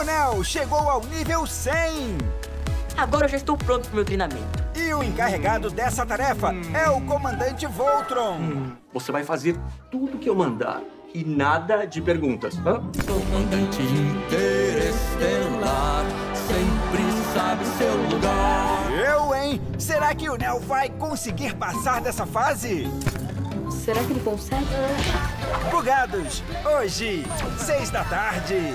O Nel chegou ao nível 100! Agora eu já estou pronto para o meu treinamento. E o encarregado dessa tarefa é o comandante Voltron. Você vai fazer tudo que eu mandar e nada de perguntas. Hã? Comandante interestelar sempre sabe seu lugar. Eu, hein? Será que o Nel vai conseguir passar dessa fase? Será que ele consegue? Bugados, hoje, seis da tarde.